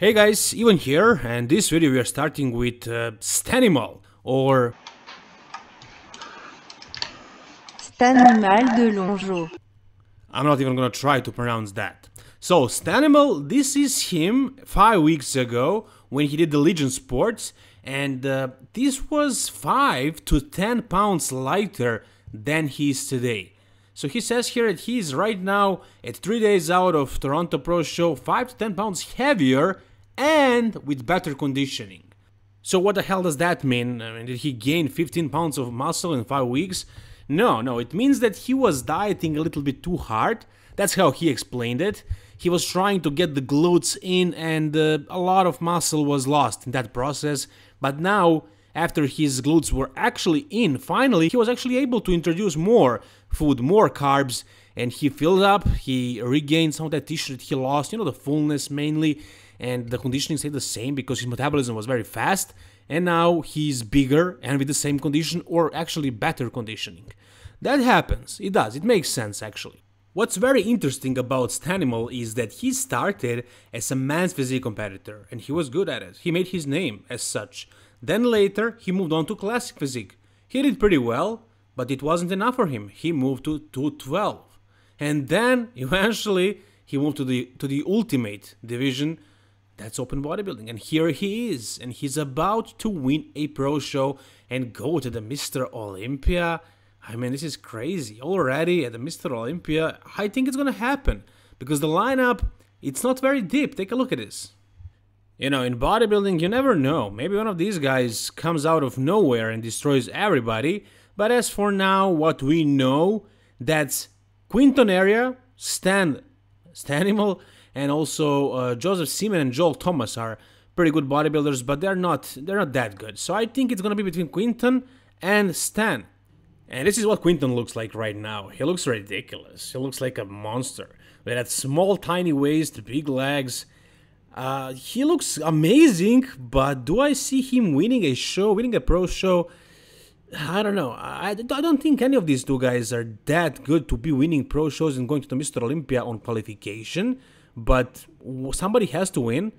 Hey guys, Ivan here, and this video we are starting with uh, Stanimal, or Stanimal de Longeau. I'm not even gonna try to pronounce that. So, Stanimal, this is him five weeks ago when he did the Legion Sports, and uh, this was 5 to 10 pounds lighter than he is today. So he says here that he is right now at 3 days out of Toronto Pro Show 5 to 10 pounds heavier and with better conditioning. So what the hell does that mean? I mean, did he gain 15 pounds of muscle in 5 weeks? No, no, it means that he was dieting a little bit too hard. That's how he explained it. He was trying to get the glutes in and uh, a lot of muscle was lost in that process. But now, after his glutes were actually in, finally, he was actually able to introduce more food, more carbs, and he filled up, he regained some of that tissue that he lost, you know, the fullness mainly, and the conditioning stayed the same because his metabolism was very fast and now he's bigger and with the same condition or actually better conditioning. That happens, it does, it makes sense actually. What's very interesting about Stanimal is that he started as a man's physique competitor and he was good at it. He made his name as such. Then later he moved on to classic physique. He did pretty well, but it wasn't enough for him. He moved to 212. And then eventually he moved to the to the ultimate division that's open bodybuilding. And here he is. And he's about to win a pro show and go to the Mr. Olympia. I mean, this is crazy. Already at the Mr. Olympia, I think it's going to happen. Because the lineup, it's not very deep. Take a look at this. You know, in bodybuilding, you never know. Maybe one of these guys comes out of nowhere and destroys everybody. But as for now, what we know, that's Quinton Eriya, Stan, Stanimal, and also uh, Joseph Seaman and Joel Thomas are pretty good bodybuilders, but they're not they're not that good. So I think it's gonna be between Quinton and Stan. And this is what Quinton looks like right now. He looks ridiculous. He looks like a monster. With that small, tiny waist, big legs. Uh, he looks amazing, but do I see him winning a show, winning a pro show? I don't know. I, I don't think any of these two guys are that good to be winning pro shows and going to the Mr. Olympia on qualification but somebody has to win.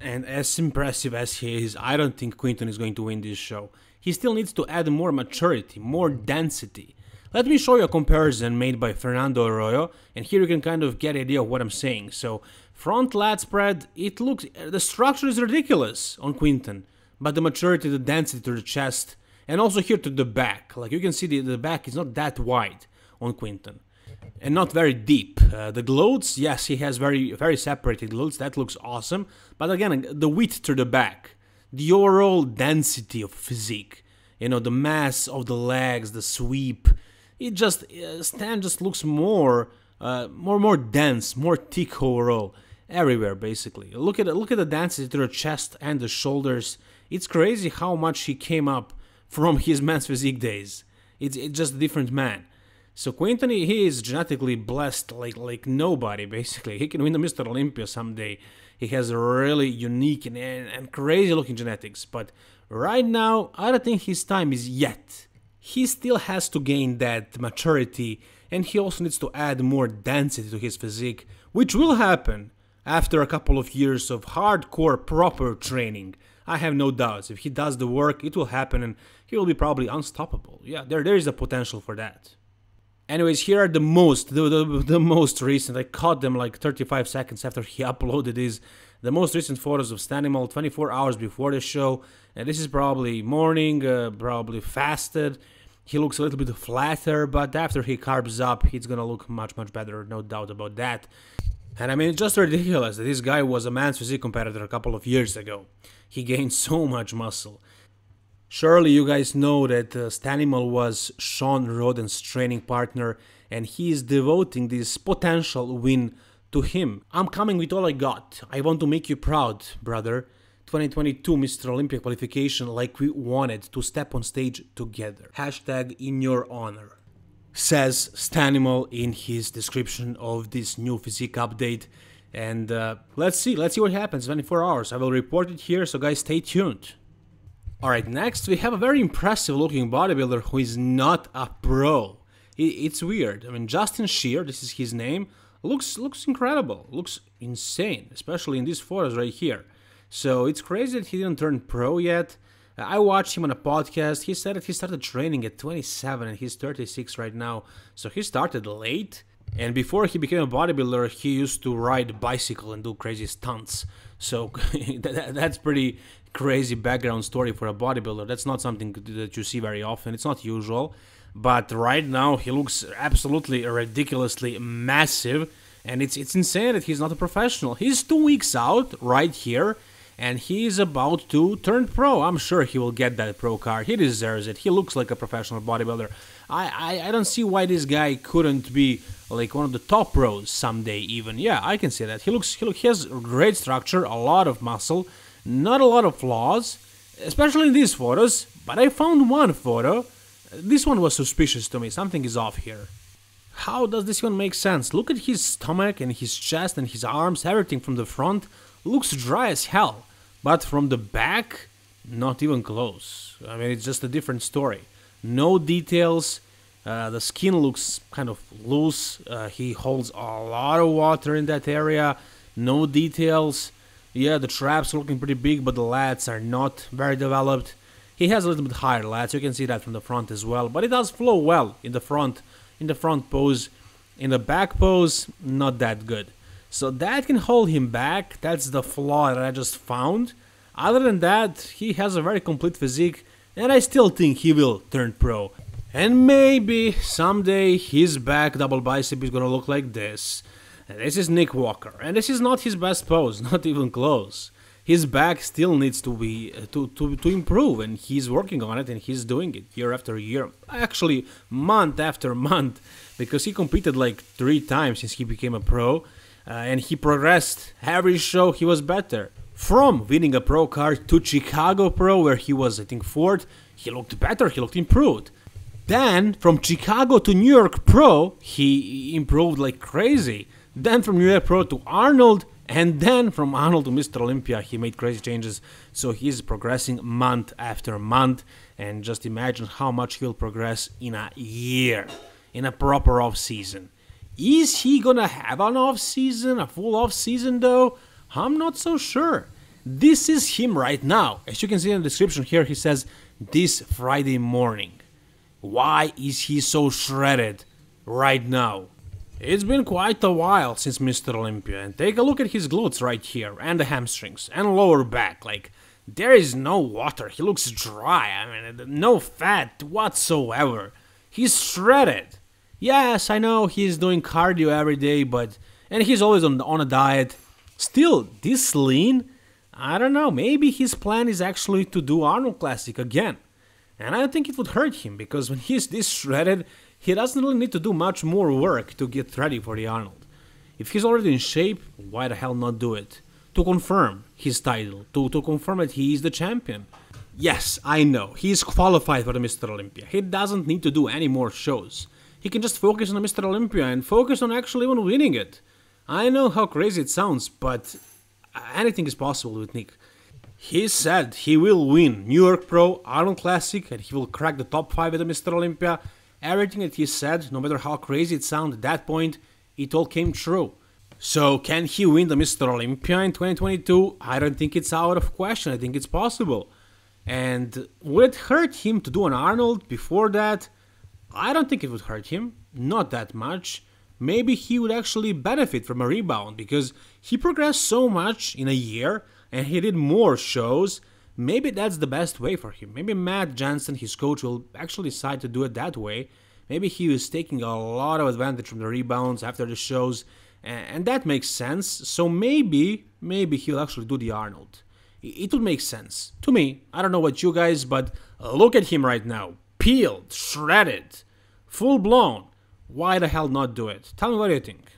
And as impressive as he is, I don't think Quinton is going to win this show. He still needs to add more maturity, more density. Let me show you a comparison made by Fernando Arroyo, and here you can kind of get an idea of what I'm saying. So, front lat spread, it looks, uh, the structure is ridiculous on Quinton, but the maturity, the density to the chest, and also here to the back, like you can see the, the back is not that wide on Quinton and not very deep. Uh, the glutes, yes, he has very very separated glutes. That looks awesome. But again, the width to the back, the overall density of physique, you know, the mass of the legs, the sweep, it just uh, Stan just looks more uh, more more dense, more thick overall everywhere basically. Look at look at the density to the chest and the shoulders. It's crazy how much he came up from his men's physique days. It's, it's just a different man. So Quinton, he is genetically blessed like like nobody. Basically, he can win the Mr. Olympia someday. He has really unique and, and crazy looking genetics. But right now, I don't think his time is yet. He still has to gain that maturity, and he also needs to add more density to his physique, which will happen after a couple of years of hardcore proper training. I have no doubts. If he does the work, it will happen and he will be probably unstoppable. Yeah, there, there is a potential for that. Anyways, here are the most, the, the, the most recent. I caught them like 35 seconds after he uploaded these. The most recent photos of Stanimal 24 hours before the show. And this is probably morning, uh, probably fasted. He looks a little bit flatter, but after he carbs up, he's gonna look much, much better, no doubt about that. And I mean, it's just ridiculous that this guy was a man's physique competitor a couple of years ago. He gained so much muscle. Surely you guys know that uh, Stanimal was Shawn Rhoden's training partner and he is devoting this potential win to him. I'm coming with all I got. I want to make you proud, brother. 2022 Mr. Olympia qualification like we wanted to step on stage together. Hashtag in your honor. Says Stanimal in his description of this new physique update. And uh, let's see, let's see what happens 24 hours. I will report it here, so guys stay tuned. Alright, next we have a very impressive looking bodybuilder who is not a pro. It's weird. I mean, Justin Shier, this is his name, looks looks incredible, looks insane, especially in these photos right here. So it's crazy that he didn't turn pro yet. I watched him on a podcast. He said that he started training at 27 and he's 36 right now. So he started late. And before he became a bodybuilder, he used to ride bicycle and do crazy stunts. So that's pretty crazy background story for a bodybuilder. That's not something that you see very often. It's not usual. But right now he looks absolutely ridiculously massive and it's it's insane that he's not a professional. He's 2 weeks out right here and he is about to turn pro. I'm sure he will get that pro card. He deserves it. He looks like a professional bodybuilder. I, I, I don't see why this guy couldn't be like one of the top pros someday even. Yeah, I can see that. He looks he, look, he has great structure, a lot of muscle, not a lot of flaws, especially in these photos, but I found one photo. This one was suspicious to me. Something is off here. How does this one make sense? Look at his stomach and his chest and his arms, everything from the front looks dry as hell. But from the back, not even close. I mean, it's just a different story. No details. Uh, the skin looks kind of loose. Uh, he holds a lot of water in that area. No details. Yeah, the traps looking pretty big, but the lats are not very developed. He has a little bit higher lats. You can see that from the front as well. But it does flow well in the front, in the front pose. In the back pose, not that good. So that can hold him back. That's the flaw that I just found. Other than that, he has a very complete physique, and I still think he will turn pro. And maybe someday his back double bicep is gonna look like this. This is Nick Walker, and this is not his best pose, not even close. His back still needs to be uh, to, to, to improve, and he's working on it, and he's doing it year after year, actually month after month, because he competed like three times since he became a pro uh, and he progressed. Every show he was better. From winning a pro card to Chicago Pro, where he was, I think, fourth, he looked better, he looked improved. Then from Chicago to New York Pro, he improved like crazy. Then from New Pro to Arnold, and then from Arnold to Mr. Olympia, he made crazy changes. So he's progressing month after month, and just imagine how much he'll progress in a year, in a proper off season. Is he gonna have an off season, a full off season though? I'm not so sure. This is him right now. As you can see in the description here, he says this Friday morning. Why is he so shredded right now? It's been quite a while since Mr. Olympia, and take a look at his glutes right here, and the hamstrings, and lower back. Like, there is no water. He looks dry. I mean, no fat whatsoever. He's shredded. Yes, I know he's doing cardio every day, but and he's always on on a diet. Still, this lean, I don't know. Maybe his plan is actually to do Arnold Classic again, and I don't think it would hurt him because when he's this shredded, he doesn't really need to do much more work to get ready for the Arnold. If he's already in shape, why the hell not do it? To confirm his title, to, to confirm that he is the champion. Yes, I know, he's qualified for the Mr. Olympia. He doesn't need to do any more shows he can just focus on Mr. Olympia and focus on actually even winning it. I know how crazy it sounds, but uh, anything is possible with Nick. He said he will win New York Pro, Arnold Classic, and he will crack the top 5 at the Mr. Olympia. Everything that he said, no matter how crazy it sounded at that point, it all came true. So, can he win the Mr. Olympia in 2022? I don't think it's out of question. I think it's possible. And would it hurt him to do an Arnold before that? I don't think it would hurt him, not that much. Maybe he would actually benefit from a rebound because he progressed so much in a year and he did more shows. Maybe that's the best way for him. Maybe Matt Jansen, his coach, will actually decide to do it that way. Maybe he was taking a lot of advantage from the rebounds after the shows, and that makes sense. So maybe, maybe he'll actually do the Arnold. It would make sense to me. I don't know what you guys, but look at him right now peeled, shredded, full blown. Why the hell not do it? Tell me what you think.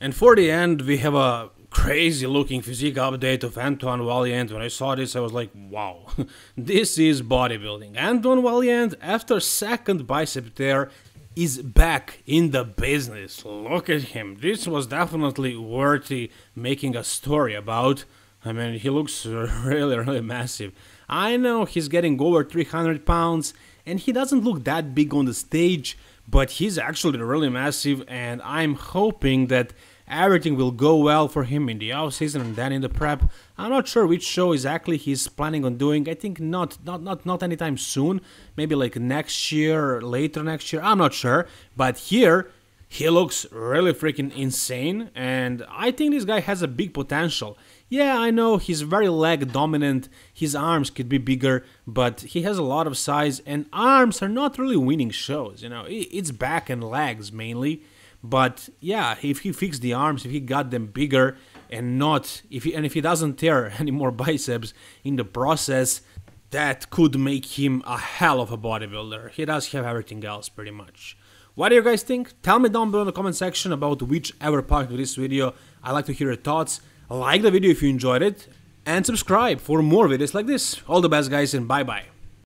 And for the end, we have a crazy looking physique update of Antoine Vaillant. When I saw this, I was like, wow, this is bodybuilding. Antoine Vaillant, after second bicep tear, is back in the business. Look at him. This was definitely worthy making a story about. I mean, he looks really, really massive. I know he's getting over 300 pounds and he doesn't look that big on the stage, but he's actually really massive, and I'm hoping that everything will go well for him in the off season and then in the prep. I'm not sure which show exactly he's planning on doing. I think not not not not anytime soon. Maybe like next year, later next year. I'm not sure. But here he looks really freaking insane and I think this guy has a big potential. Yeah, I know he's very leg dominant, his arms could be bigger, but he has a lot of size and arms are not really winning shows, you know. It's back and legs mainly. But yeah, if he fixed the arms, if he got them bigger and not if he and if he doesn't tear any more biceps in the process, that could make him a hell of a bodybuilder. He does have everything else pretty much. What do you guys think? Tell me down below in the comment section about whichever part of this video. I'd like to hear your thoughts. Like the video if you enjoyed it, and subscribe for more videos like this. All the best guys and bye bye.